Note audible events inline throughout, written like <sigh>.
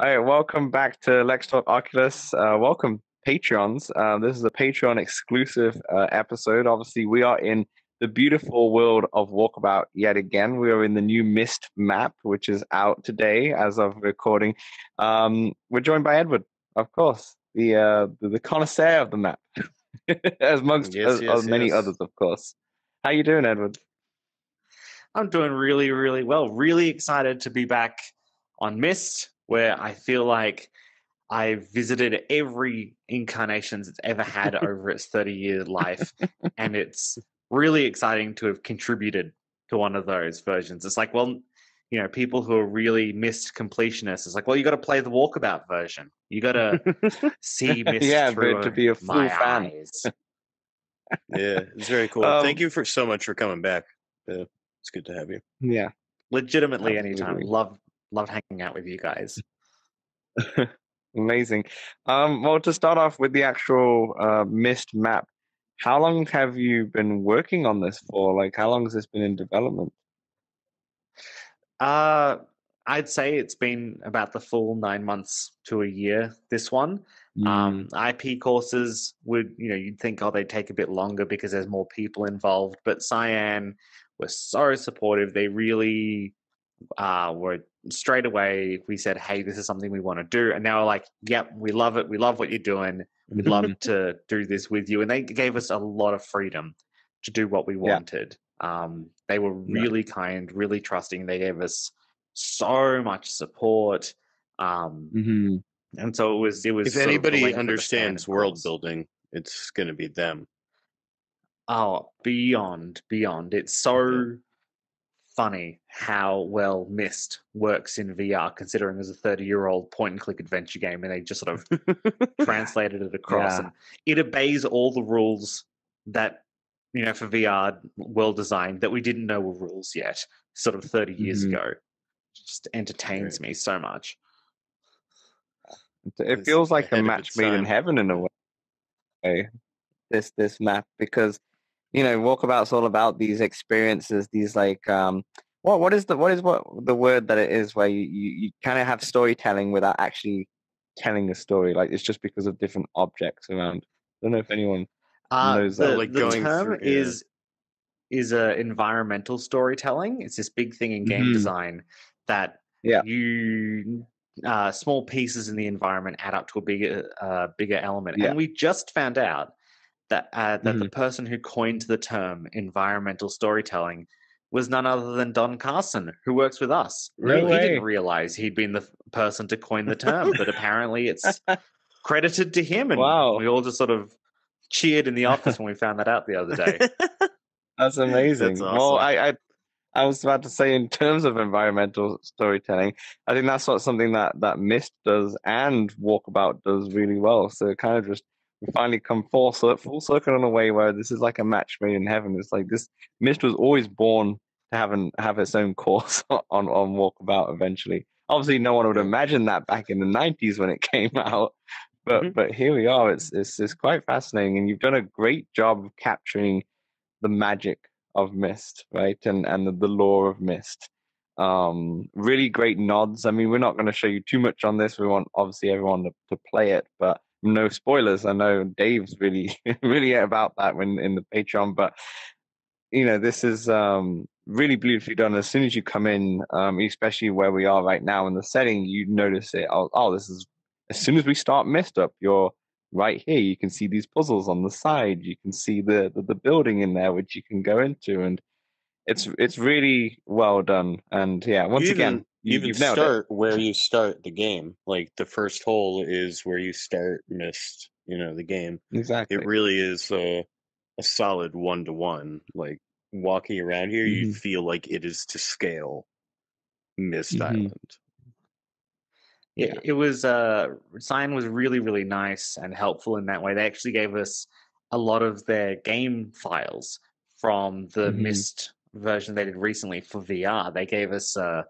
All right, welcome back to Let's Talk Oculus. Uh, welcome, Patreons. Uh, this is a Patreon exclusive uh, episode. Obviously, we are in the beautiful world of Walkabout yet again. We are in the new Myst map, which is out today as of recording. Um, we're joined by Edward, of course, the uh, the, the connoisseur of the map, <laughs> as amongst Yes, as, yes, as many yes. others, of course. How you doing, Edward? I'm doing really, really well. Really excited to be back on Myst, where I feel like I've visited every incarnations it's ever had <laughs> over its 30 year life. and it's <laughs> really exciting to have contributed to one of those versions. It's like, well, you know, people who are really Myst completionists, it's like, well, you got to play the walkabout version. You got <laughs> to see Myst Yeah, through to be a full my fan. eyes. Yeah, it's very cool. Um, Thank you for so much for coming back. Uh, it's good to have you. Yeah. Legitimately, anytime. Love, love hanging out with you guys. <laughs> Amazing. Um, well, to start off with the actual uh, Myst map, how long have you been working on this for? Like, how long has this been in development? Uh, I'd say it's been about the full nine months to a year. This one, Mm. um, IP courses would you know you'd think oh they'd take a bit longer because there's more people involved, but Cyan were so supportive. They really uh, were straight away. We said, hey, this is something we want to do, and they were like, yep, we love it. We love what you're doing. We'd love <laughs> to do this with you, and they gave us a lot of freedom to do what we Yeah. wanted. Um, they were Yeah. really kind, really trusting. They gave us so much support. Um, Mhm. and so it was, it was. If sort of the anybody length of the understands world building, it's going to be them. Oh, beyond, beyond. It's so funny how well Myst works in VR, considering it was a 30 year old point and click adventure game and they just sort of <laughs> translated it across. Yeah. And it obeys all the rules that, you know, for VR well designed that we didn't know were rules yet, sort of 30 years Mhm. ago. Just entertains me so much. It feels like a match made in heaven in a way. This this map because you know Walkabout's all about these experiences, these like um what what is the what is what the word that it is where you you, you kind of have storytelling without actually telling a story. Like it's just because of different objects around. I don't know if anyone Uh, knows the that. like the term through- yeah. is is a environmental storytelling. It's this big thing in game Mhm. design that Yeah. you uh, small pieces in the environment add up to a bigger uh, bigger element. Yeah. And we just found out that uh, that Mm-hmm. the person who coined the term environmental storytelling was none other than Don Carson, who works with us. No he, he didn't realize he'd been the person to coin the term, but apparently it's <laughs> credited to him. And Wow. we all just sort of cheered in the office when we found that out the other day. <laughs> That's amazing. That's Well, awesome. I, I I was about to say in terms of environmental storytelling, I think that's what something that that Myst does and Walkabout does really well. So it kind of just we finally come full full circle in a way where this is like a match made in heaven. It's like this Myst was always born to have an, have its own course <laughs> on on Walkabout eventually. Obviously, no one would imagine that back in the '90s when it <laughs> came out, but Mhm. but here we are. It's it's it's quite fascinating, and you've done a great job of capturing the magic of Myst, right? And and the, the lore of Myst. Um, really great nods. I mean, we're not going to show you too much on this. We want obviously everyone to, to play it, but no spoilers. I know Dave's really <laughs> really about that when in the Patreon, but you know, this is um really beautifully done. As soon as you come in, um, especially where we are right now in the setting, you notice it. Oh, oh this is as soon as we start messed up, you're right here. You can see these puzzles on the side. You can see the, the the building in there which you can go into, and it's it's really well done. And yeah, once again, you, even nailed it. start where you start the game. Like the first hole is where you start Myst. You know the game. Exactly. It really is a, a solid one to one. Like walking around here, you Mhm. feel like it is to scale Myst Mhm. Island. Yeah, it was uh Cyan was really really nice and helpful in that way. They actually gave us a lot of their game files from the Mhm. Myst version they did recently for VR. They gave us uh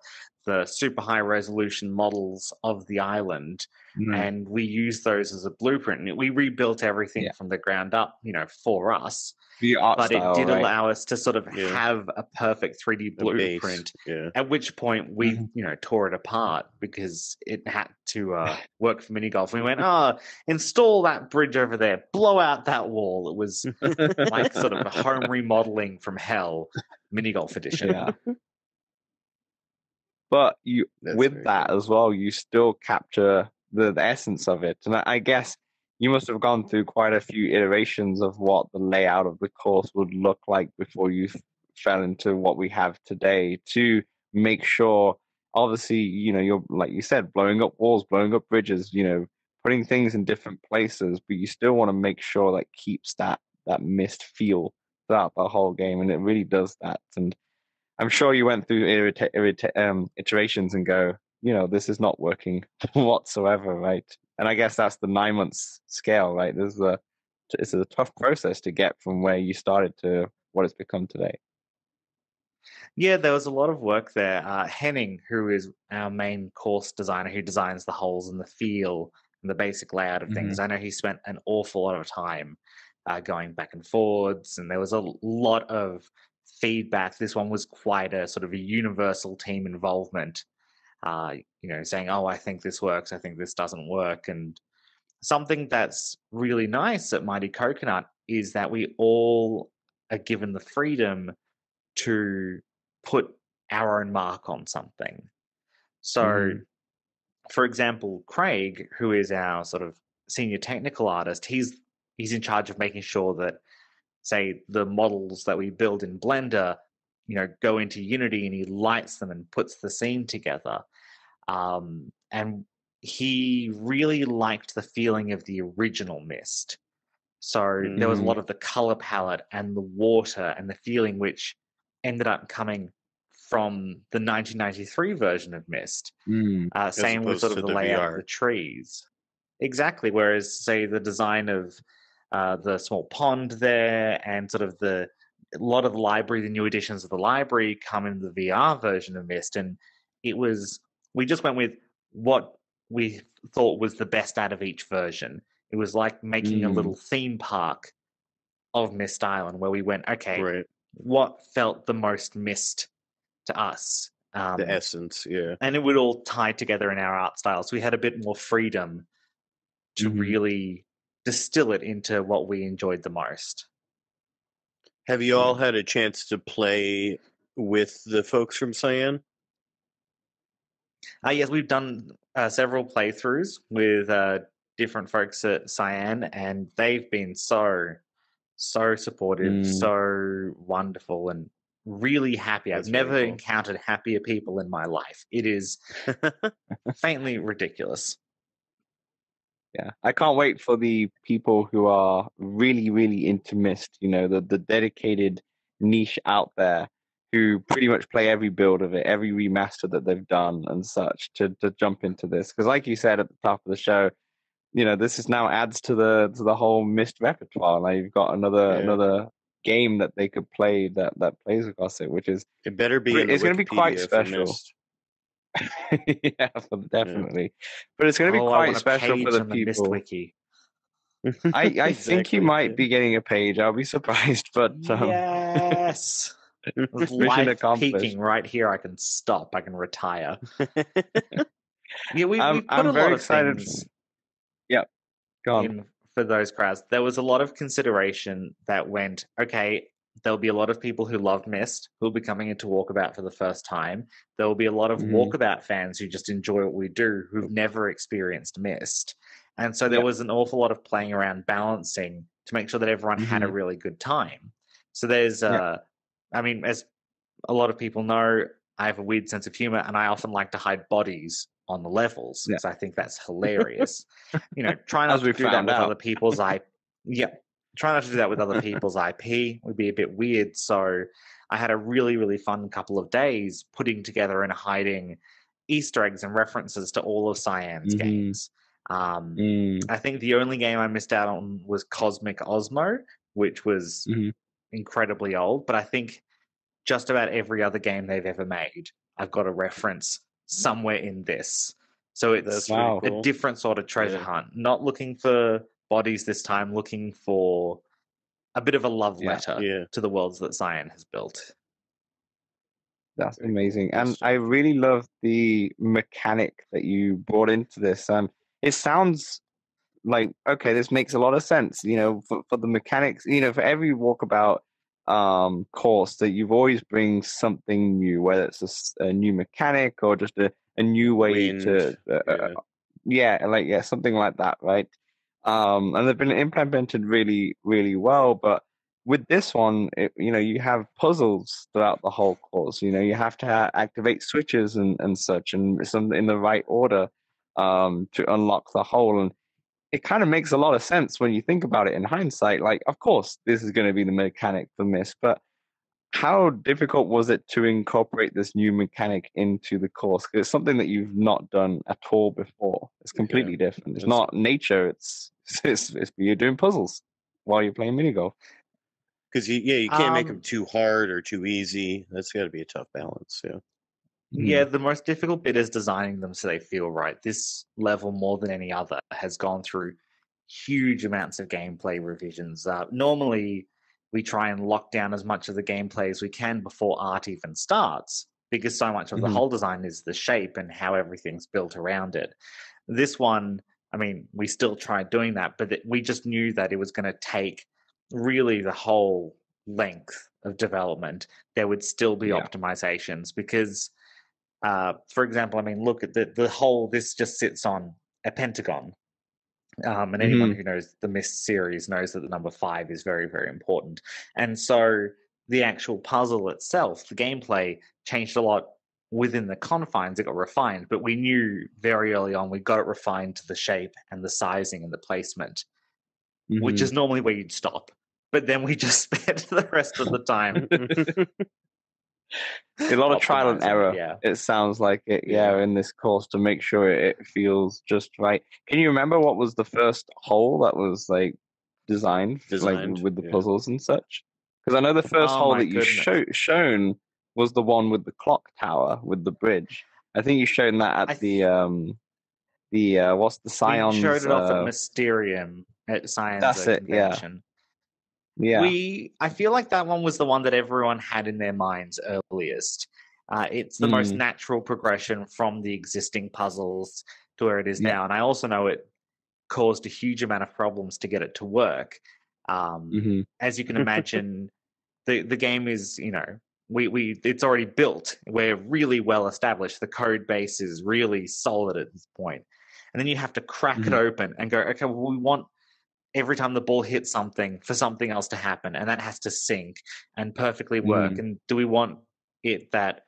the super high resolution models of the island, Mm. and we used those as a blueprint. And we rebuilt everything Yeah. from the ground up, you know, for us. the art but style, it did right? allow us to sort of Yeah. have a perfect 3D blueprint. Yeah. At which point we, Mhm. you know, tore it apart because it had to uh, <laughs> work for mini golf. We went, oh, install that bridge over there, blow out that wall. It was <laughs> like sort of a home remodeling from hell, mini golf edition. yeah. But you That's with that cool. as well, you still capture the, the essence of it. And I, I guess you must have gone through quite a few iterations of what the layout of the course would look like before you f- fell into what we have today to make sure obviously you know you're like you said blowing up walls blowing up bridges you know putting things in different places but you still want to make sure that keeps that that Myst feel throughout the whole game and it really does that and i'm sure you went through irrita- irrita- um, iterations and go you know this is not working <laughs> whatsoever right? And i guess that's the nine months scale right? This is a it's a tough process to get from where you started to what it's become today. Yeah, there was a lot of work there. Uh, Henning, who is our main course designer, who designs the holes and the feel and the basic layout of things, I know he spent an awful lot of time uh, going back and forwards, and there was a lot of feedback. This one was quite a sort of a universal team involvement. Uh, you know, saying, "Oh, I think this works. I think this doesn't work," and something that's really nice at Mighty Coconut is that we all are given the freedom to put our own mark on something. So, Mhm. for example, Craig, who is our sort of senior technical artist, he's he's in charge of making sure that, say, the models that we build in Blender, you know, go into Unity, and he lights them and puts the scene together. Um, and he really liked the feeling of the original Myst. So there was a Mm. lot of the color palette and the water and the feeling, which ended up coming from the 1993 version of Myst. Mm. Uh, same with sort of the, the layout VR. of the trees. Exactly. Whereas, say, the design of uh, the small pond there and sort of the a lot of the library, the new editions of the library come in the VR version of Myst. And it was, we just went with what we thought was the best out of each version. It was like making a Mm. little theme park of Myst Island where we went, okay, Right. what felt the most Myst to us? Um, The essence. Yeah. and it would all tie together in our art style. So we had a bit more freedom to Mhm. really distill it into what we enjoyed the most. Have you all had a chance to play with the folks from Cyan? Uh, yes, we've done uh, several playthroughs with uh, different folks at Cyan, and they've been so, so supportive, Mm. so wonderful, and really happy. That's I've never cool. encountered happier people in my life. It is <laughs> faintly ridiculous. Yeah, I can't wait for the people who are really, really into Myst. You know, the the dedicated niche out there who pretty much play every build of it, every remaster that they've done, and such to to jump into this. Because, like you said at the top of the show, you know, this is now adds to the to the whole Myst repertoire. Now you've got another Yeah. another game that they could play that that plays across it, which is It better be. But in the it's gonna be quite special. Myst. <laughs> yeah, definitely. But it's going to be Oh, quite special for the on the Myst people. wiki. I, I <laughs> think you might be getting a page. I'll be <laughs> surprised, but um, Yes. Mission accomplished. peaking right here, I can stop. I can retire. Yeah, we, we put I'm a very lot of excited things go on. in for those crowds. There was a lot of consideration that went, okay, there'll be a lot of people who love Myst who'll be coming into Walkabout for the first time. There will be a lot of Mhm. Walkabout fans who just enjoy what we do who've never experienced Myst. And so there Yeah. was an awful lot of playing around balancing to make sure that everyone had a Mhm. really good time. So there's, uh, I mean, as a lot of people know, I have a weird sense of humor and I often like to hide bodies on the levels Yeah. because I think that's <laughs> hilarious. you know, try not As to do that found with other people's IP. Yeah, try not to do that with other <laughs> people's IP. Would be a bit weird. So I had a really, really fun couple of days putting together and hiding Easter eggs and references to all of Cyan's Mhm. games. Um, Mm, I think the only game I missed out on was Cosmic Osmo, which was Mhm. incredibly old. But I think just about every other game they've ever made, I've got a reference somewhere in this. So it's Wow. a cool. different sort of treasure Yeah. hunt. Not looking for bodies this time, looking for a bit of a love letter Yeah. to the worlds that Cyan has built. That's amazing. And. I really love the mechanic that you brought into this. Um, it sounds like, okay, this makes a lot of sense, you know, for, for the mechanics, you know, for every walkabout um, course that you've always bring something new, whether it's a new mechanic or just a, a new way to, Wind, uh, uh, yeah. yeah, like, yeah, something like that, right? Um, and they've been implemented really, really well, but with this one, it, you know, you have puzzles throughout the whole course. You know, you have to ha- activate switches and, and such, and some in the right order um, to unlock the hole. And it kind of makes a lot of sense when you think about it in hindsight. Like, of course, this is going to be the mechanic for Myst, but how difficult was it to incorporate this new mechanic into the course? 'Cause it's something that you've not done at all before. It's completely different. It's it's- not nature. It's <laughs> it's, it's you're doing puzzles while you're playing mini golf. Because you, yeah, you can't make Um, them too hard or too easy. That's got to be a tough balance. Yeah. Yeah, the most difficult bit is designing them so they feel right. This level, more than any other, has gone through huge amounts of gameplay revisions. Uh, normally, we try and lock down as much of the gameplay as we can before art even starts, because so much of the Mhm. whole design is the shape and how everything's built around it. This one, I mean, we still tried doing that, but it, we just knew that it was going to take really the whole length of development. There would still be Yeah. optimizations because uh, for example, I mean, look at the the whole. This just sits on a pentagon, um, and anyone who knows the Myst series knows that the number five is very very important. And so the actual puzzle itself, the gameplay changed a lot within the confines. It got refined, but we knew very early on we got it refined to the shape and the sizing and the placement, which Mhm. is normally where you'd stop. But then we just <laughs> spent the rest of the time <laughs> <laughs> a lot of trial and error. Yeah. It sounds like it, yeah, in this course to make sure it feels just right. Can you remember what was the first hole that was like designed, Designed, like with the yeah. puzzles and such? Because I know the first Oh hole that you goodness. show, shown was the one with the clock tower with the bridge. I think you shown that at I the um the uh what's the Scions? we showed it off uh, at Mysterium at Science That's it, yeah. Convention. Yeah. We, I feel like that one was the one that everyone had in their minds earliest. Uh, it's the most Mm. natural progression from the existing puzzles to where it is Yeah. now, and I also know it caused a huge amount of problems to get it to work. Um, Mhm. As you can <laughs> imagine, the the game is you know we we it's already built. We're really well established. The code base is really solid at this point. and then you have to crack it Mhm. open and go, okay, well, we want every time the ball hits something for something else to happen, and that has to sync and perfectly work. And do we want it that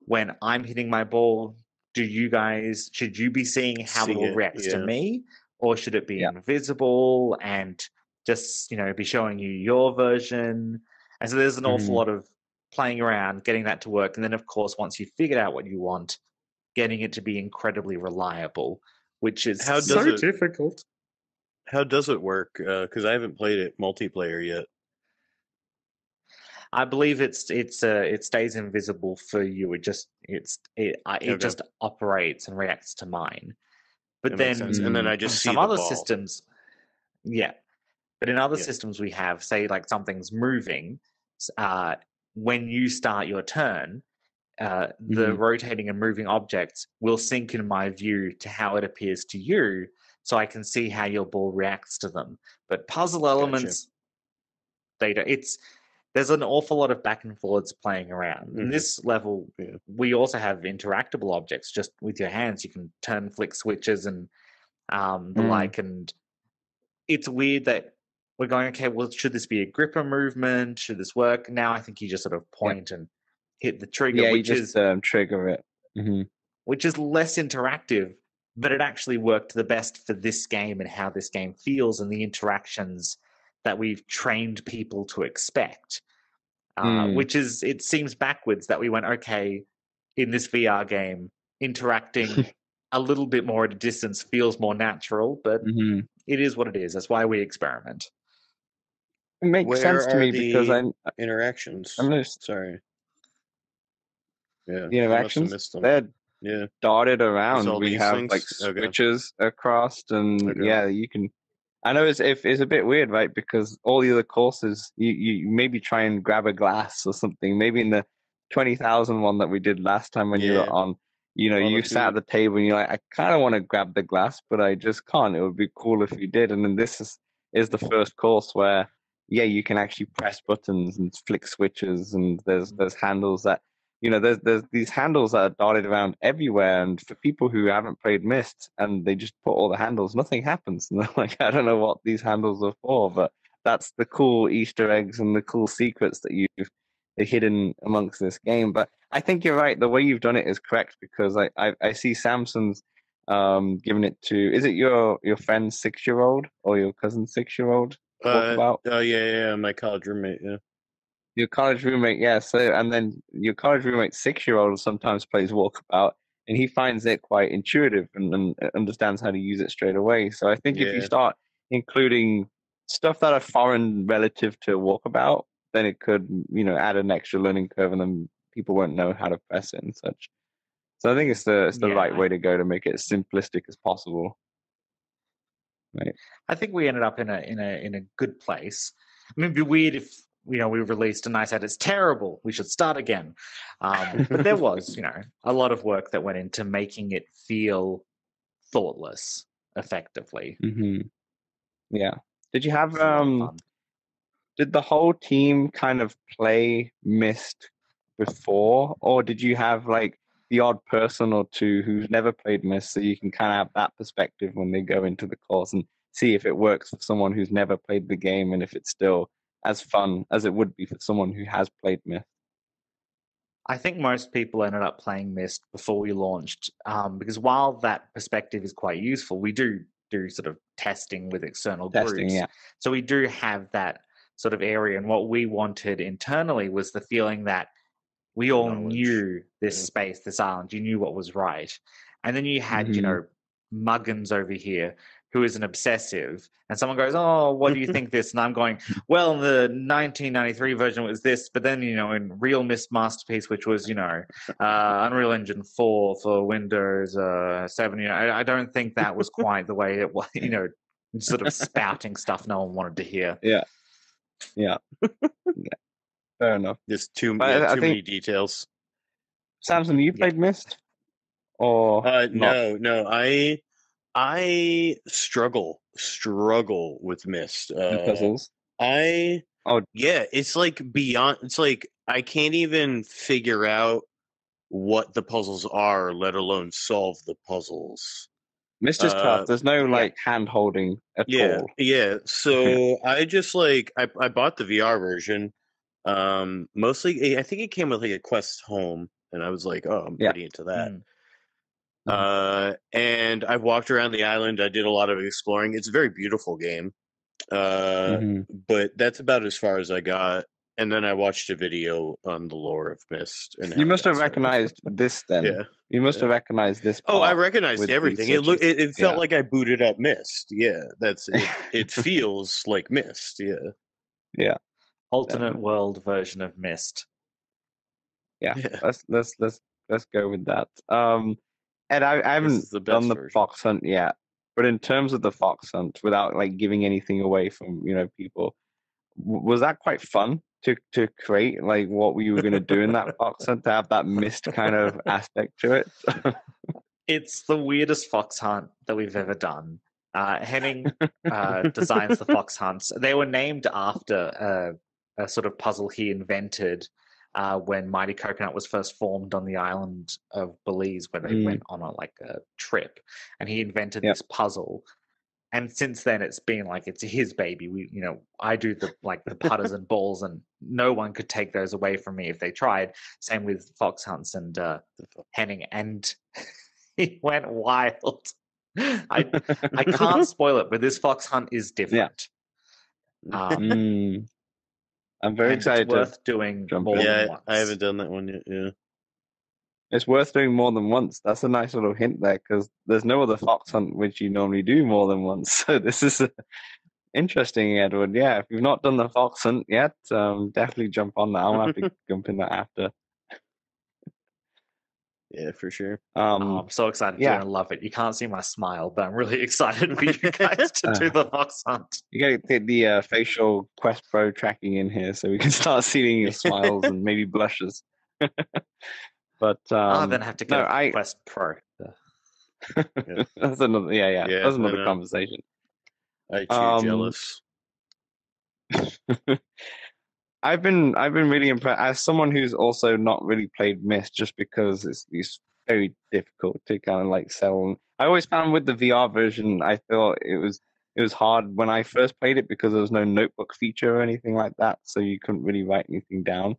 when I'm hitting my ball, do you guys should you be seeing how See the ball it, reacts to me, or should it be Yeah. invisible and just you know be showing you your version? And so there's an awful Mhm. lot of playing around, getting that to work, and then of course once you've figured out what you want, getting it to be incredibly reliable, which is How does so it- difficult. How does it work? Because I haven't played it multiplayer yet. I believe it's it's uh, it stays invisible for you. It just it's it uh, it Okay. just operates and reacts to mine. But then and then. I just see some the other ball. systems, yeah. But in other Yeah. systems we have, say like something's moving, uh, when you start your turn, uh, the Mhm. rotating and moving objects will sync in my view to how it appears to you, so I can see how your ball reacts to them. But puzzle elements, they don't. It's there's an awful lot of back and forwards playing around. In Mhm. this level, Yeah. we also have interactable objects just with your hands. You can turn, flick switches, and um, the Mm. like. And it's weird that we're going, okay, well, should this be a gripper movement? Should this work? Now I think you just sort of point and hit the trigger, Yeah, which just is um, trigger it. hmm which is less interactive, but it actually worked the best for this game and how this game feels and the interactions that we've trained people to expect. Uh, Mm. Which is, it seems backwards that we went, okay, in this VR game, interacting <laughs> a little bit more at a distance feels more natural, but hmm it is what it is. That's why we experiment. It makes Where sense to me because the I, Interactions. I'm just Sorry. Yeah. the I must have interactions. missed them. They're Yeah. dotted around. We have like Okay. switches across, and Okay. yeah, you can. I know it's if it's a bit weird, right? Because all the other courses, you you maybe try and grab a glass or something. Maybe in the twenty thousand one that we did last time when you were on, you know, you sat at the table and you're like, I kind of want to grab the glass, but I just can't. It would be cool if you did. And then this is is the first course where yeah, you can actually press buttons and flick switches, and there's there's handles that you know there's there's these handles that are dotted around everywhere. And for people who haven't played Myst and they just put all the handles, nothing happens. <laughs> And they're like, I don't know what these handles are for, but that's the cool Easter eggs and the cool secrets that you've hidden amongst this game. But I think you're right. The way you've done it is correct because I I, I see Samson's um giving it to is it your your friend's six year old or your cousin's six year old Uh, about oh yeah, yeah, my college roommate. Yeah. Your college roommate, yeah. So, and then your college roommate, six year old, sometimes plays walkabout, and he finds it quite intuitive and, and uh, understands how to use it straight away. So, I think if you start including stuff that are foreign relative to walkabout, then it could, you know, add an extra learning curve, and then people won't know how to press it and such. So, I think it's the it's the right way to go to make it as simplistic as possible. Right. I think we ended up in a in a in a good place. I mean, it'd be weird if you know we released and I said it's terrible. We should start again. Um, but there <laughs> was, you know, a lot of work that went into making it feel thoughtless, effectively. hmm Yeah. Did you have It's a lot of um? did the whole team kind of play Myst before, or did you have like the odd person or two who's never played Myst, so you can kind of have that perspective when they go into the course and see if it works for someone who's never played the game and if it's still as fun as it would be for someone who has played Myst. I think most people ended up playing Myst before we launched, um, because while that perspective is quite useful, we do do sort of testing with external Testing, groups. yeah. So we do have that sort of area. And what we wanted internally was the feeling that we all Knowledge, knew this yeah. space, this island, you knew what was right. And then you had, you Mhm. know, Muggins over here who is an obsessive, and someone goes, Oh, what do you think this? And I'm going, Well, the 1993 version was this, but then, you know, in realMyst Masterpiece, which was, you know, uh, Unreal Engine 4 for Windows uh, 7, you know, I, I don't think that was quite the way it was, <laughs> you know, sort of spouting stuff no one wanted to hear. Yeah, yeah, yeah. fair enough. There's too, But yeah, I- I too think- many details. Samson, you Yeah. played Myst? Or Uh, no, no, I, I struggle, struggle with Myst. Uh, puzzles? I, Oh. yeah, it's like beyond. It's like I can't even figure out what the puzzles are, let alone solve the puzzles. Myst is uh, tough. There's no like hand holding at Yeah, all. yeah. <laughs> So I just like I I bought the VR version. Um, mostly I think it came with like a Quest Home, and I was like, oh, I'm Yeah. pretty into that. Mm. Uh, and I've walked around the island. I did a lot of exploring. It's a very beautiful game. Uh, Mhm. but that's about as far as I got. And then I watched a video on the lore of Myst. And You must that have started. recognized this then. Yeah. You must Yeah. have recognized this. Oh, I recognized everything. It looked. It, it felt Yeah. like I booted up Myst. Yeah, that's it. it <laughs> feels like Myst. Yeah. Yeah. Alternate Definitely. world version of Myst. Yeah. Yeah. Let's let's let's let's go with that. Um, Ed, I, I haven't the done the version. fox hunt yet, but in terms of the fox hunt, without like giving anything away from you know people, was that quite fun to to create? Like what you were going to do in that <laughs> fox hunt to have that Myst kind of aspect to it. It's the weirdest fox hunt that we've ever done. Uh, Henning uh, designs the <laughs> fox hunts. They were named after a, a sort of puzzle he invented uh, when Mighty Coconut was first formed on the island of Belize, when they Mm. went on a like a trip, and he invented Yep. this puzzle. And since then, it's been like it's his baby. We, you know, I do the like the putters and <laughs> balls, and no one could take those away from me if they tried. Same with fox hunts and uh, Henning, and <laughs> he went wild. I I can't <laughs> spoil it, but this fox hunt is different. Um, Mm. I'm very and excited It's to worth doing jump more in. than Yeah, once. I haven't done that one yet. Yeah. It's worth doing more than once. That's a nice little hint there because there's no other fox hunt which you normally do more than once. <laughs> So this is uh interesting, Edward. Yeah, if you've not done the fox hunt yet, um, definitely jump on that. I'll have to <laughs> jump in that after. Yeah, for sure. Um, Oh, I'm so excited. yeah. I love it. You can't see my smile, but I'm really <laughs> excited for you <laughs> guys to do the fox hunt. you got to get the uh, facial Quest Pro tracking in here so we can <laughs> start seeing your smiles and maybe blushes. but um, oh, then I have to no, get a I- Quest Pro. that's another yeah yeah, Yeah, that's another conversation. I too Um, jealous. I've been I've been really impressed as someone who's also not really played Myst just because it's it's very difficult to kind of like sell. I always found with the VR version, I thought it was it was hard when I first played it because there was no notebook feature or anything like that, so you couldn't really write anything down.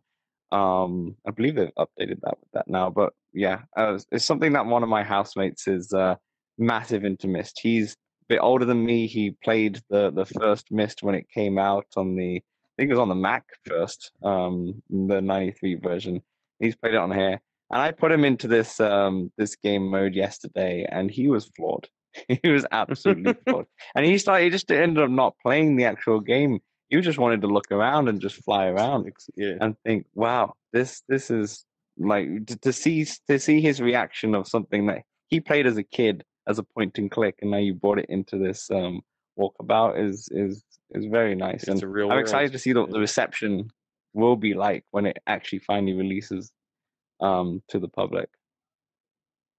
Um, I believe they've updated that with that now, but yeah, uh, it's something that one of my housemates is uh, massive into Myst. He's a bit older than me. He played the the first Myst when it came out on the think it was on the Mac first, um, the '93 version. He's played it on here, and I put him into this um, this game mode yesterday, and he was floored. <laughs> he was absolutely <laughs> floored, and he started. He just ended up not playing the actual game. He just wanted to look around and just fly around Yeah. and think, "Wow, this this is like to, to see to see his reaction of something that he played as a kid as a point and click, and now you brought it into this um, walkabout is is is very nice. It's and a real I'm excited to see what the reception will be like when it actually finally releases um, to the public.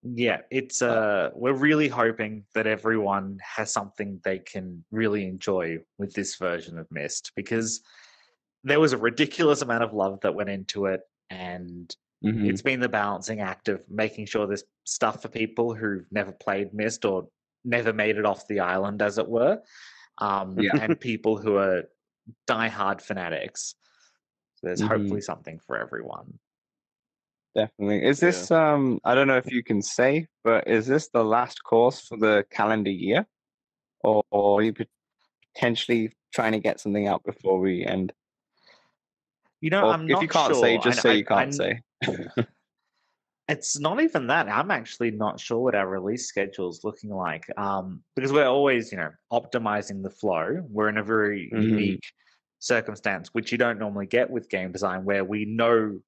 Yeah, it's uh we're really hoping that everyone has something they can really enjoy with this version of Myst because there was a ridiculous amount of love that went into it and Mhm. it's been the balancing act of making sure there's stuff for people who've never played Myst or never made it off the island, as it were, um, Yeah. and people who are diehard fanatics. So there's Mhm. hopefully something for everyone. Definitely. Is Yeah. this um I don't know if you can say, but is this the last course for the calendar year? Or, or are you potentially trying to get something out before we end? You know, Or I'm if not you can't sure. say, I- just say I- you can't I- say. <laughs> It's not even that. I'm actually not sure what our release schedule is looking like. Um, because we're always, you know, optimizing the flow. We're in a very Mhm. unique circumstance, which you don't normally get with game design, where we know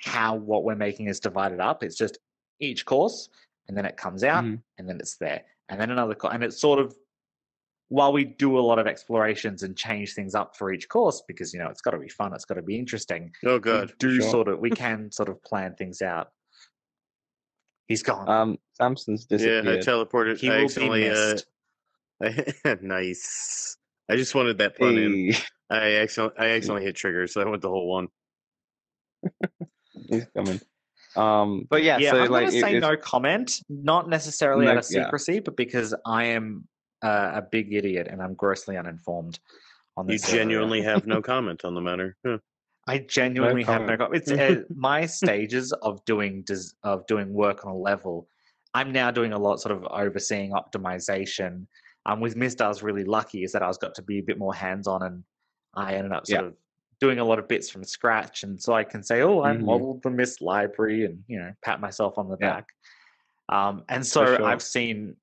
how what we're making is divided up. It's just each course, and then it comes out, Mhm. and then it's there, and then another course, and it's sort of while we do a lot of explorations and change things up for each course, because you know it's got to be fun, it's got to be interesting Oh god. do sure. sort of we <laughs> can sort of plan things out. He's gone. Um Samson's Yeah. I teleported. he I will be accidentally, uh, missed. <laughs> nice. I just wanted that pun in. <laughs> I accidentally, I accidentally hit trigger, so I went the whole one. he's coming. Um but yeah, yeah, so I'm like going to say no comment, not necessarily No- out of yeah. secrecy, but because I am uh, a big idiot and I'm grossly uninformed on You this. area. genuinely have no <laughs> comment on the matter. Huh. I genuinely have no. comment. It's uh, my <laughs> stages of doing des- of doing work on a level. I'm now doing a lot, sort of overseeing optimization. Um, with Myst, I was really lucky is that I was got to be a bit more hands on, and I ended up sort Yeah. of doing a lot of bits from scratch, and so I can say, "Oh, I Mhm. modeled the Myst library," and you know, pat myself on the Yeah. back. Um, and so sure. I've seen,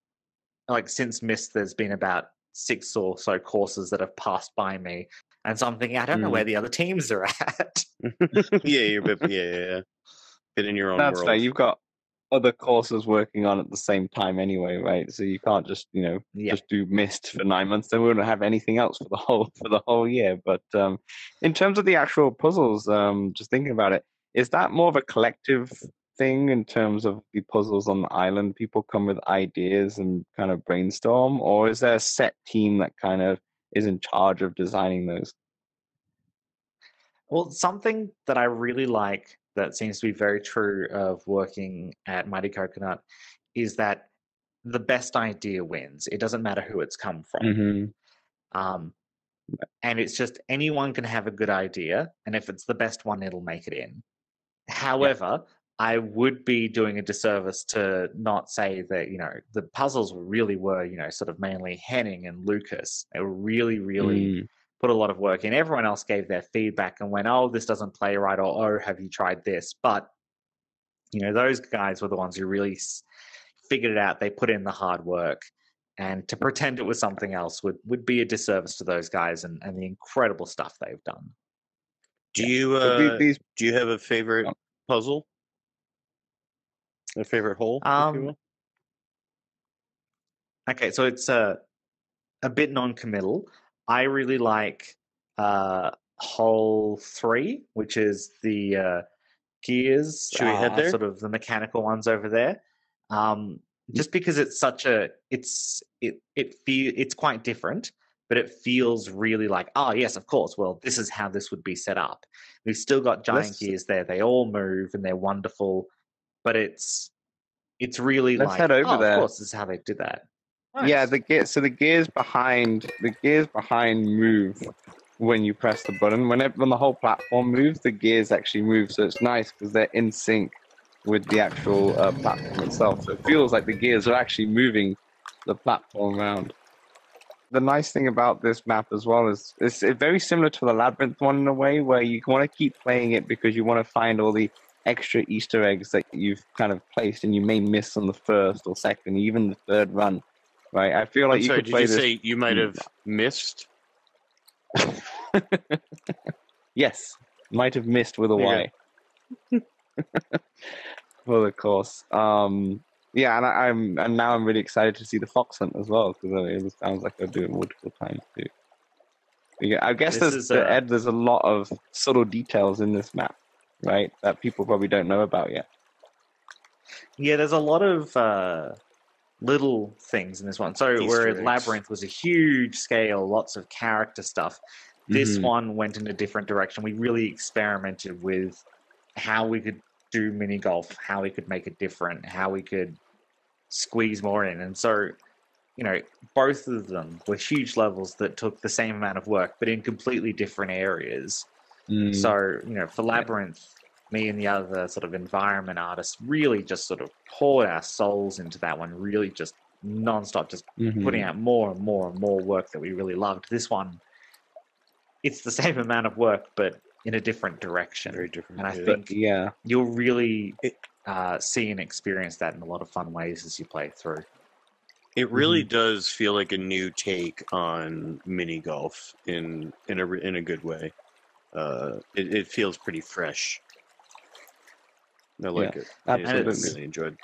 like, since Myst, there's been about six or so courses that have passed by me, and so I'm thinking, I don't know Mm. where the other teams are at. <laughs> yeah, you're a bit, <laughs> yeah, yeah, yeah. Bit in your own That's world. fair. You've got other courses working on at the same time anyway, right? So you can't just, you know, Yeah. just do Myst for nine months. Then we wouldn't have anything else for the whole for the whole year. But um, in terms of the actual puzzles, um, just thinking about it, is that more of a collective thing in terms of the puzzles on the island? People come with ideas and kind of brainstorm, or is there a set team that kind of is in charge of designing those? Well, something that I really like that seems to be very true of working at Mighty Coconut is that the best idea wins. It doesn't matter who it's come from. Mm-hmm. Um, and it's just anyone can have a good idea, and if it's the best one, it'll make it in. However, I would be doing a disservice to not say that you know the puzzles really were you know sort of mainly Henning and Lucas. They were really, really Mm. put a lot of work in. Everyone else gave their feedback and went, "Oh, this doesn't play right," or "Oh, have you tried this?" But you know, those guys were the ones who really s- figured it out. They put in the hard work, and to pretend it was something else would would be a disservice to those guys and, and the incredible stuff they've done. Do you uh, do you have a favorite Oh. puzzle? A favorite hole, Um. Okay, so it's a a bit non-committal. I really like uh, hole three, which is the uh, gears, Should we head uh, there? sort of the mechanical ones over there. Um, just because it's such a, it's it it feel it's quite different, but it feels really like, oh yes, of course. Well, this is how this would be set up. We've still got giant Let's- gears there. They all move and they're wonderful, but it's it's really Let's like, head over oh, there. of course, this is how they did that. Yeah, the gear. So the gears behind the gears behind move when you press the button. Whenever when the whole platform moves, the gears actually move. So it's nice because they're in sync with the actual uh, platform itself. So it feels like the gears are actually moving the platform around. The nice thing about this map as well is it's, it's very similar to the labyrinth one in a way, where you want to keep playing it because you want to find all the extra Easter eggs that you've kind of placed and you may miss on the first or second, even the third run. Right? I feel like I'm you sorry, could did play you this. say you might Mm. have missed? <laughs> yes, might have missed with a Y. <laughs> For the course. Um, yeah, and I, I'm and now I'm really excited to see the fox hunt as well because it sounds like they'll do it multiple times too. Yeah, I guess This there's the- uh, Ed. There's a lot of subtle details in this map, right? That people probably don't know about yet. Yeah, there's a lot of uh, little things in this one. So Easter where eggs. Labyrinth was a huge scale, lots of character stuff. This Mhm. one went in a different direction. We really experimented with how we could do mini golf, how we could make it different, how we could squeeze more in. And so, you know, both of them were huge levels that took the same amount of work, but in completely different areas. Mm. So, you know, for Labyrinth, me and the other sort of environment artists really just sort of poured our souls into that one, really just nonstop, just Mhm. putting out more and more and more work that we really loved. This one, it's the <laughs> same amount of work, but in a different direction. Very different. And I yeah. think yeah, you'll really It- uh, see and experience that in a lot of fun ways as you play through. It really Mm-hmm. does feel like a new take on mini golf in in a in a good way. Uh, it, it feels pretty fresh. I like it. I absolutely. really enjoyed.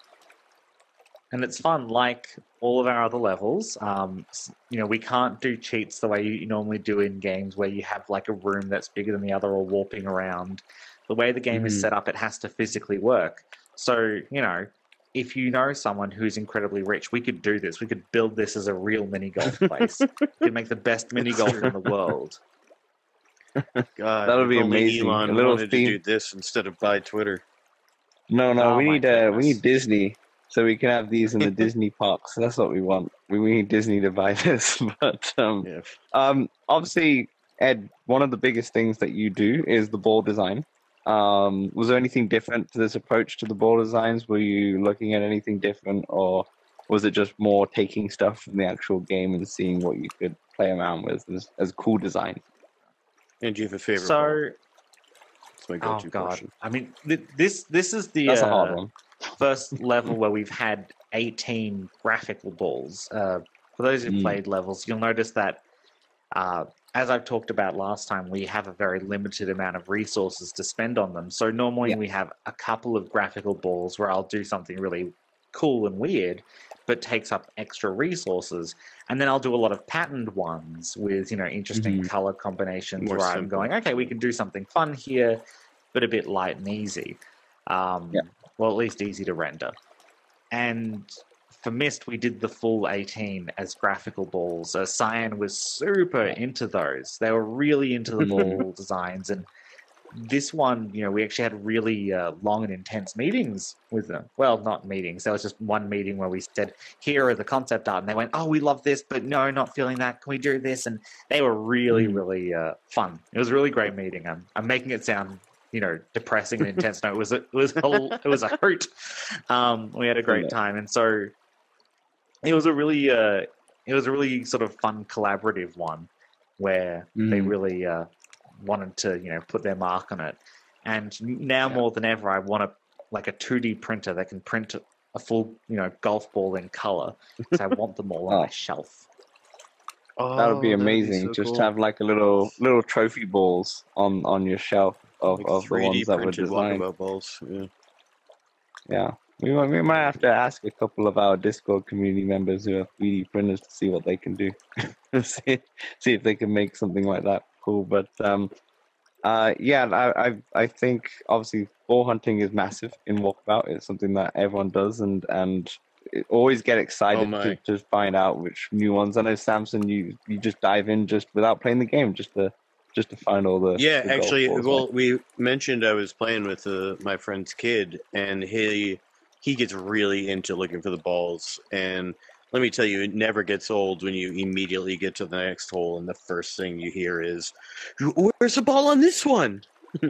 and it's fun like all of our other levels um you know we can't do cheats the way you normally do in games where you have like a room that's bigger than the other or warping around the way the game Mhm. is set up it has to physically work so you know if you know someone who's incredibly rich we could do this we could build this as a real mini golf <laughs> place we could make the best mini golf in the world <laughs> God, That'll be amazing. Elon A little wanted theme- to do this instead of buy Twitter. No, no, Oh we need uh, we need Disney so we can have these in the <laughs> Disney parks. That's what we want. We, we need Disney to buy <laughs> this. But um, Yeah. um, obviously, Ed, one of the biggest things that you do is the ball design. Um, was there anything different to this approach to the ball designs? Were you looking at anything different, or was it just more taking stuff from the actual game and seeing what you could play around with as, as cool design? And do you have a favorite? so ball? That's my oh go-to god question. i mean th- this this is the That's a hard uh, one. first level where we've had 18 graphical balls. Uh, for those who've Mm. played levels, you'll notice that, uh, as I've talked about last time, we have a very limited amount of resources to spend on them. So normally Yeah. we have a couple of graphical balls where I'll do something really cool and weird, but takes up extra resources. And then I'll do a lot of patterned ones with, you know, interesting Mhm. color combinations More where I'm going, okay, we can do something fun here, but a bit light and easy. Um, Yeah. Well, at least easy to render. And for Myst, we did the full 18 as graphical balls. Uh, Cyan was super into those. They were really into the <laughs> ball designs. And this one, you know, we actually had really uh, long and intense meetings with them. Well, not meetings. There was just one meeting where we said, here are the concept art. And they went, oh, we love this, but no, not feeling that. Can we do this? And they were really, Mm. really uh, fun. It was a really great meeting. I'm, I'm making it sound you know depressing and intense. No, it was a, it was a, it was a hoot. Um, we had a great time, and so it was a really uh, it was a really sort of fun collaborative one where they Mm. really uh, wanted to you know put their mark on it. And now Yeah. more than ever, I want a like a 2D printer that can print a full you know golf ball in color. Because I want them all on <laughs> Oh. my shelf. Oh, that would be Oh, that'd amazing. so Just cool. have like a little little trophy balls on on your shelf of, Like of the 3D ones that were designed. balls. Yeah. Yeah, We might, we might have to ask a couple of our Discord community members who have 3D printers to see what they can do. <laughs> see, see if they can make something like that cool. But um, uh, yeah, I, I I think obviously ball hunting is massive in Walkabout. It's something that everyone does, and and always get excited my. to, to find out which new ones. I know Samson, you you just dive in just without playing the game, just to just to find all the Yeah, the actually, balls, well, right? we mentioned I was playing with uh, my friend's kid, and he he gets really into looking for the balls. And let me tell you, it never gets old when you immediately get to the next hole, and the first thing you hear is, "Where's the ball on this one?" <laughs>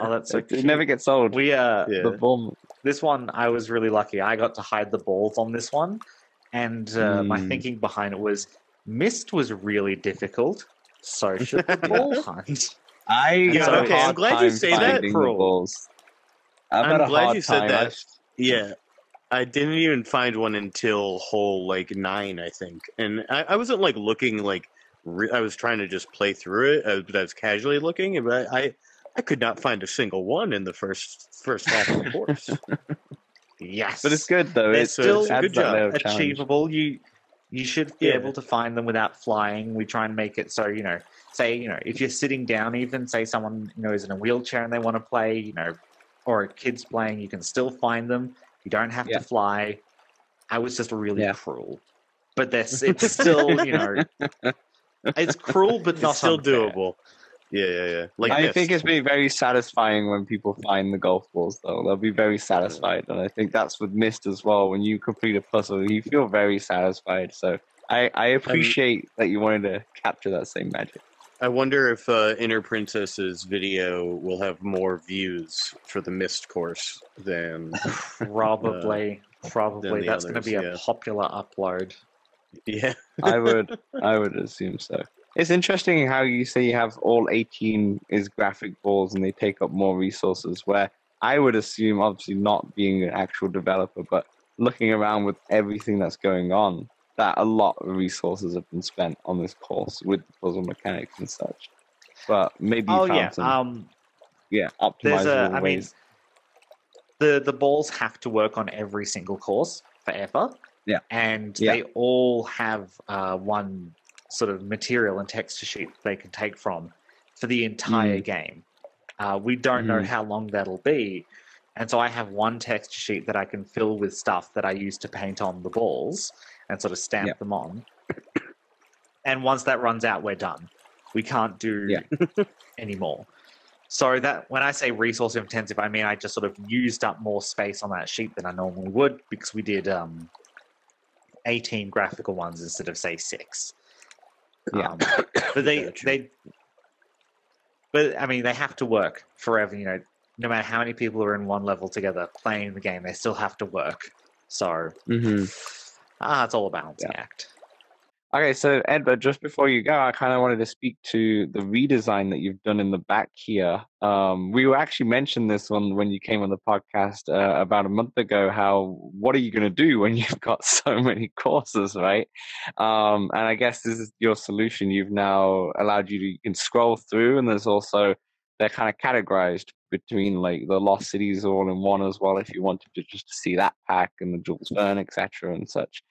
oh, that's so it, <laughs> cute. it never gets old. We uh, Yeah. The ball, this one I was really lucky. I got to hide the balls on this one, and uh, my Mm. thinking behind it was Myst was really difficult. So should the ball <laughs> hunt. I Yeah, have a okay, I'm glad you say that, Pearl. balls. I've I'm glad you said time. that. I've- Yeah, I didn't even find one until hole like nine, I think, and I, I wasn't like looking like re- I was trying to just play through it, uh, but I was casually looking, but I I could not find a single one in the first first half of the course. Yes, But it's good though. They're It's still it adds good job. layer of challenge. achievable. You you should be Yeah. able to find them without flying. We try and make it so you know, say you know, if you're sitting down, even say someone you know is in a wheelchair and they want to play, you know, or kid's playing, you can still find them. You don't have Yeah. to fly. I was just really Yeah. cruel, but this it's still you know, <laughs> it's cruel but not it's still unfair. doable. Yeah, yeah, yeah. Like I Myst. think it's been very satisfying when people find the golf balls, though. They'll be very satisfied, and I think that's with Myst as well. When you complete a puzzle, you feel very satisfied. So I, I appreciate that you wanted to capture that same magic. I wonder if uh, Inner Princess's video will have more views for the Myst course than <laughs> Probably, probably the that's going to others, be a popular upload. yeah. I would, <laughs> I would assume so. It's interesting how you say you have all 18 is graphic balls and they take up more resources. Where I would assume, obviously not being an actual developer, but looking around with everything that's going on, that a lot of resources have been spent on this course with the puzzle mechanics and such. But maybe you Oh found yeah, some, um, yeah, there's a. I mean, the the balls have to work on every single course forever. Yeah. and Yeah. they all have uh, one sort of material and texture sheet they can take from for the entire game. Uh, we don't know Mhm. how long that'll be, and so I have one texture sheet that I can fill with stuff that I use to paint on the balls and sort of stamp Yeah. them on. And once that runs out, we're done. We can't do Yeah. <laughs> anymore. So that when I say resource intensive, I mean I just sort of used up more space on that sheet than I normally would because we did um, 18 graphical ones instead of say six. Yeah. Um, but they they but I mean they have to work forever, you know, no matter how many people are in one level together playing the game, they still have to work. So hmm ah, it's all a balancing act. Okay, so Edward, just before you go, I kind of wanted to speak to the redesign that you've done in the back here. Um, we were actually mentioned this one when you came on the podcast uh, about a month ago. How what are you going to do when <laughs> you've got so many courses, right? Um, and I guess this is your solution. You've now allowed you to you can scroll through, and there's also they're kind of categorized between like the lost cities all in one as well. If you wanted to just see that pack and the Jules Verne, etc., and such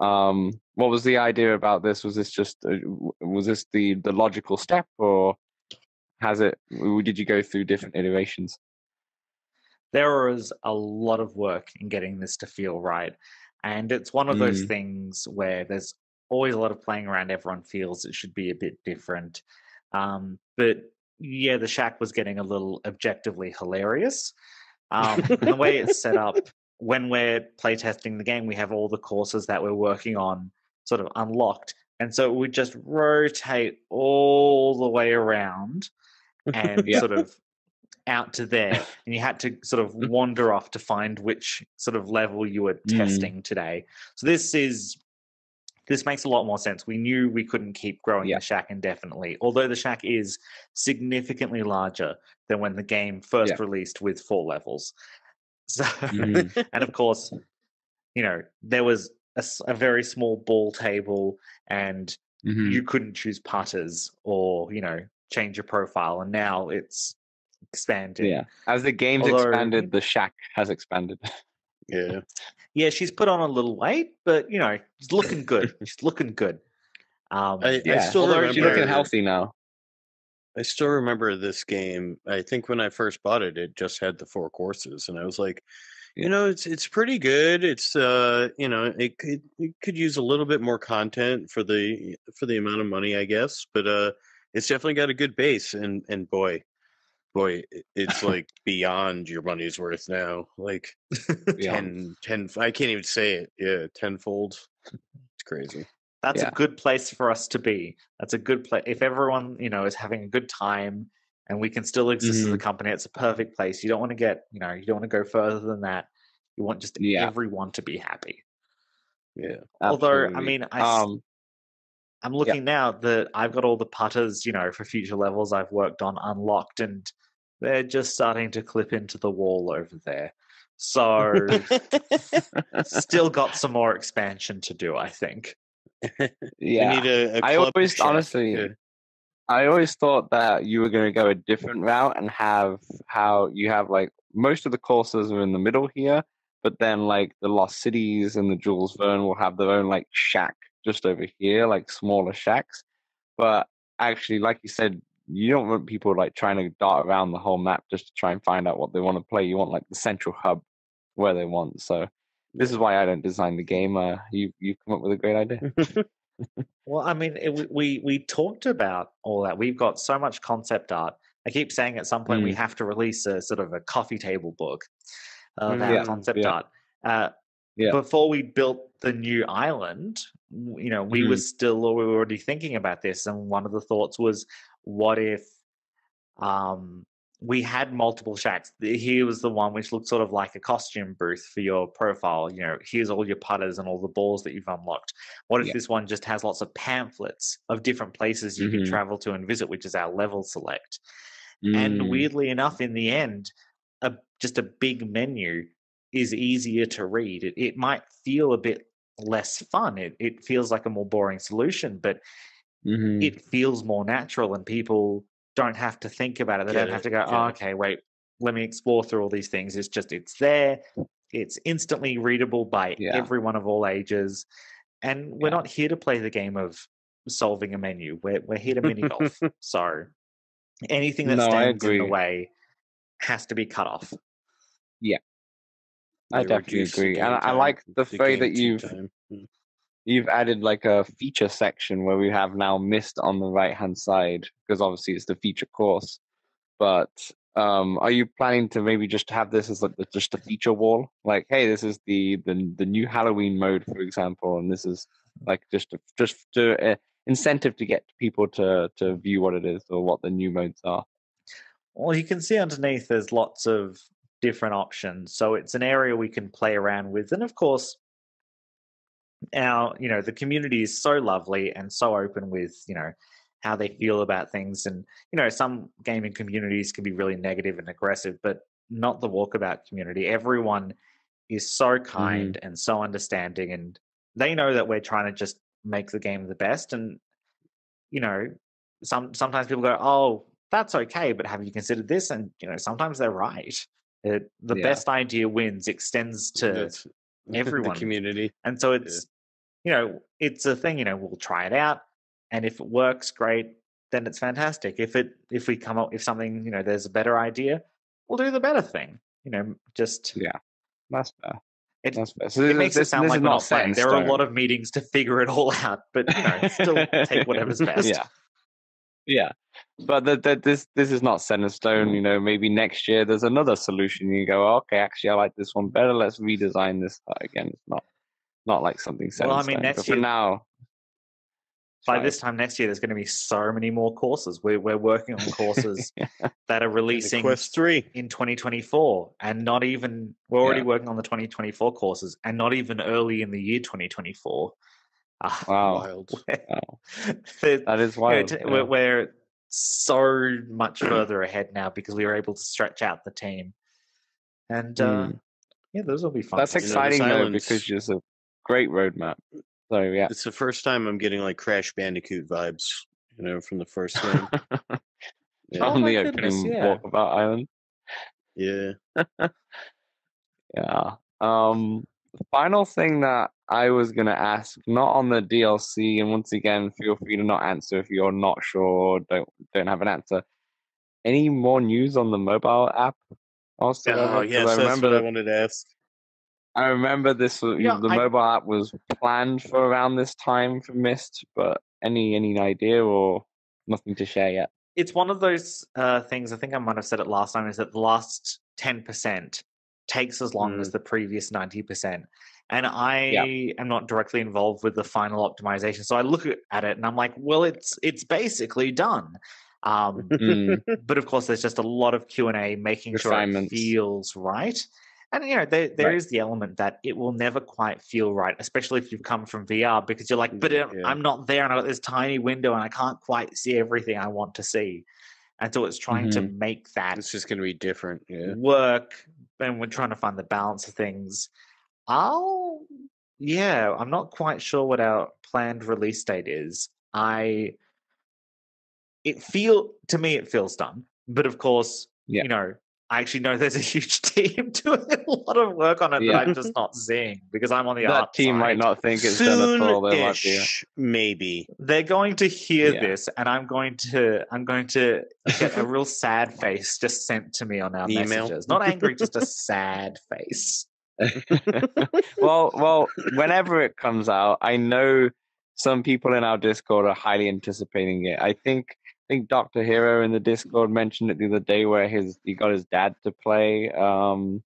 um what was the idea about this was this just uh, was this the the logical step or has it did you go through different iterations there was a lot of work in getting this to feel right. And it's one of those Mm. things where there's always a lot of playing around. Everyone feels it should be a bit different. Um, but yeah, the shack was getting a little objectively hilarious. Um, the way it's set up, <laughs> when we're playtesting the game, we have all the courses that we're working on sort of unlocked. And so we just rotate all the way around and <laughs> Yeah. sort of out to there. <laughs> And you had to sort of wander off to find which sort of level you were Mm. testing today. So this is this makes a lot more sense. We knew we couldn't keep growing Yeah. the shack indefinitely, although the shack is significantly larger than when the game first Yeah. released with four levels. <laughs> So, Mhm. and of course, you know, there was a very small ball table, and Mhm. you couldn't choose putters or you know change your profile. And now it's expanded. Yeah. As the game's Although- expanded, the shack has expanded. <laughs> Yeah. Yeah, she's put on a little weight, but you know, she's looking good. <laughs> she's looking good. Um, I, I still Although remember. She's looking healthy now. I still remember this game. I think when I first bought it, it just had the four courses, and I was like, you know, it's it's pretty good. It's uh, you know, it could it could use a little bit more content for the for the amount of money, I guess. But uh, it's definitely got a good base, and and boy, boy, it's like beyond your money's worth now. Like <laughs> Yeah. ten, ten. I can't even say it. Yeah, tenfold. It's crazy. that's Yeah. a good place for us to be. That's a good place. If everyone, you know, is having a good time and we can still exist Mm-hmm. as a company, it's a perfect place. You don't want to get, you know, you don't want to go further than that. You want just Yeah. everyone to be happy. Yeah. Although, I mean, I, um, I'm looking now that I've got all the putters, you know, for future levels I've worked on unlocked and they're just starting to clip into the wall over there. So still <laughs> got some more expansion to do, I think. yeah. We need a, a I always honestly, Yeah. I always thought that you were going to go a different route and have how you have like most of the courses are in the middle here, but then like the Lost Cities and the Jules Verne will have their own like shack just over here, like smaller shacks. But actually, like you said, you don't want people like trying to dart around the whole map just to try and find out what they want to play. You want like the central hub where they want. So this is why I don't design the game. Uh, you you come up with a great idea. <laughs> Well, I mean, it, we- we talked about all that. We've got so much concept art. I keep saying at some point we have to release a sort of a coffee table book of Mm, our yeah, concept yeah. art. Uh, Yeah. Before we built the new island, you know, we were Mhm. still we were already thinking about this, and one of the thoughts was, what if um, we had multiple shacks? Here was the one which looked sort of like a costume booth for your profile. You know, here's all your putters and all the balls that you've unlocked. What if Yeah. this one just has lots of pamphlets of different places you can Mhm. travel to and visit, which is our level select? And Mm, weirdly enough, in the end, a just a big menu is easier to read. It, it might feel a bit less fun. It it feels like a more boring solution, but mhm. it feels more natural, and people don't have to think about it. They Get don't have to go, get "Oh, okay, wait, let me explore through all these things." It's just it's there. It's instantly readable by Yeah. everyone of all ages, and we're Yeah. not here to play the game of solving a menu. We're we're here to mini golf. <laughs> So anything that No, stands in the way has to be cut off. I definitely agree, and I like the way game that you've time. Mm. you've added like a feature section where we have now Myst on the right hand side because obviously it's the feature course. But um, are you planning to maybe just have this as like the- just a feature wall? Like, hey, this is the the the new Halloween mode, for example, and this is like just a, just to uh, incentive to get people to to view what it is or what the new modes are. Well, you can see underneath there's lots of different options. So it's an area we can play around with. And of course, our, you know, the community is so lovely and so open with, you know, how they feel about things. And, you know, some gaming communities can be really negative and aggressive, but not the walkabout community. Everyone is so mm. kind and so understanding and they know that we're trying to just make the game the best. And, you know, some sometimes people go, Oh, that's okay, but have you considered this? And you know, sometimes they're right. It, the Yeah. best idea wins extends to <laughs> That's everyone. the community. and so it's you know it's a thing you know we'll try it out and if it works great then it's fantastic if it if we come up if something you know there's a better idea we'll do the better thing you know just Yeah, that's fair. it. So it makes this, it sound like we're not not playing there are a lot of meetings to figure it all out but you know still take whatever's <laughs> best Yeah. Yeah. But that that this this is not set in stone, you know, maybe next year there's another solution. You go, okay, actually I like this one better, let's redesign this hut again. It's not not like something set Well, in I mean, stone. next but for year- now by Right. this time next year there's going to be so many more courses we're, we're working on courses <laughs> that are releasing Quest three. in 2024 and not even we're already Yeah. working on the 2024 courses and not even early in the year 2024 Ah, Wow. Wild. <laughs> wow. <laughs> the- That is you know, wild. yeah. we're, we're so much further ahead now because we were able to stretch out the team and uh, Mm. yeah those will be fun That's to You know, exciting though silence- because it's a great roadmap. So yeah. It's the first time I'm getting like Crash Bandicoot vibes, you know, from the first game. <laughs> Yeah. Oh on my the goodness, opening yeah. walkabout island. Yeah. Yeah. Um, the final thing that I was gonna ask, not on the DLC, and once again, feel free to not answer if you're not sure or don't don't have an answer. Any more news on the mobile app? Also, Oh, yes, I that's remember what I wanted to ask. I remember this was Yeah, the I- mobile app was planned for around this time for Myst, but any any idea or nothing to share yet? it's one of those uh, things. I think I might have said it last time. Is that the last ten percent takes as long as the previous ninety percent, and I am not directly involved with the final optimization. So I look at it and I'm like, well, it's it's basically done. Um, Mm, <laughs> but of course, there's just a lot of Q and A making sure it feels right. And you know, there there is Right. the element that it will never quite feel right, especially if you've come from VR, because you're like, but uh, Yeah. I'm not there, and I've got this tiny window, and I can't quite see everything I want to see. And so it's trying to make that It's just going to be different. Yeah. work, and we're trying to find the balance of things. I'll, yeah, I'm not quite sure what our planned release date is. I, it feel to me it feels done, but of course, Yeah. you know, I actually know there's a huge <laughs> team doing a lot of work on it Yeah. that I'm just not seeing because I'm on the that art team might not think it's done at all. They might be. Soon-ish, maybe. They're going to hear Yeah. this, and I'm going to I'm going to get a real <laughs> sad face just sent to me on our Email? messages. Not angry, just a sad face. <laughs> well, well, whenever it comes out, I know some people in our Discord are highly anticipating it. I think I think Doctor Hero in the Discord mentioned it the other day where his he got his dad to play um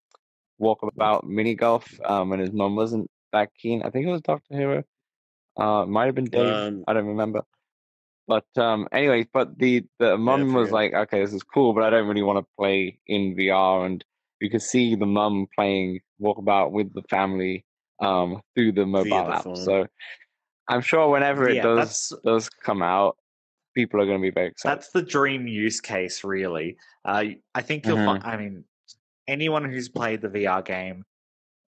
walkabout mini golf, um, and his mum wasn't that keen. I think it was Doctor Hero. Uh, it might have been Dave. Um, I don't remember. But um, anyway, but the the mum was forget. like, okay, this is cool, but I don't really want to play in VR. And you could see the mum playing walkabout with the family um, through the mobile app. phone. So I'm sure whenever it Yeah, does that's- does come out, people are going to be very excited. That's the dream use case, really. Uh, I think you'll Mhm. find. I mean, anyone who's played the VR game,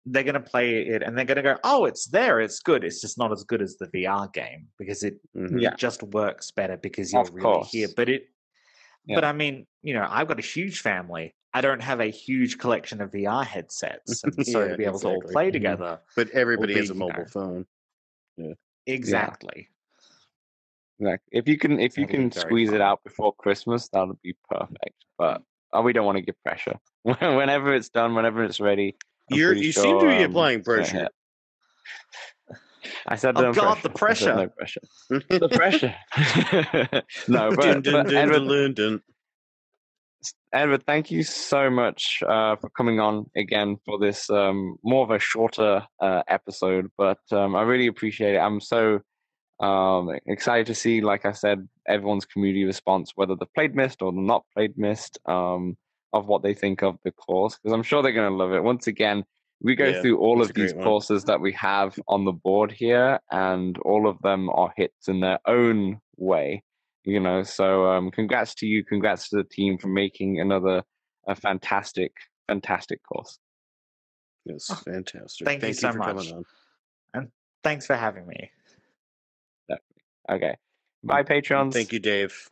they're going to play it and they're going to go, "Oh, it's there. It's good. It's just not as good as the VR game because it, mhm. Yeah. it just works better because you're Of really here." But it, Yeah. but I mean, you know, I've got a huge family. I don't have a huge collection of VR headsets, <laughs> and so Yeah, to be able to all exactly. play Mhm. together, But everybody be, has a you mobile know, phone. exactly. Exactly. If you can, if you can squeeze fun. it out before Christmas, that'll be perfect. But uh, we don't want to give pressure. <laughs> whenever it's done, whenever it's ready. Pretty you seem to be um, applying <laughs> pressure. I said Oh, no God, the pressure. Pressure. no pressure. the pressure. <laughs> no, but, dun, but dun, Edward, dun. Edward, thank you so much uh, for coming on again for this um, more of a shorter uh, episode, but um, I really appreciate it. I'm so um, excited to see, like I said, everyone's community response, whether they've played Myst or not played Myst, um, of what they think of the course, because I'm sure they're going to love it. Once again, we go Yeah, through all of these courses that we have on the board here, and all of them are hits in their own way you know so um congrats to you congrats to the team for making another a fantastic fantastic course It's Oh, fantastic. thank you so for much. coming on. Thanks for having me. Okay. Bye patreons Thank you, Dave.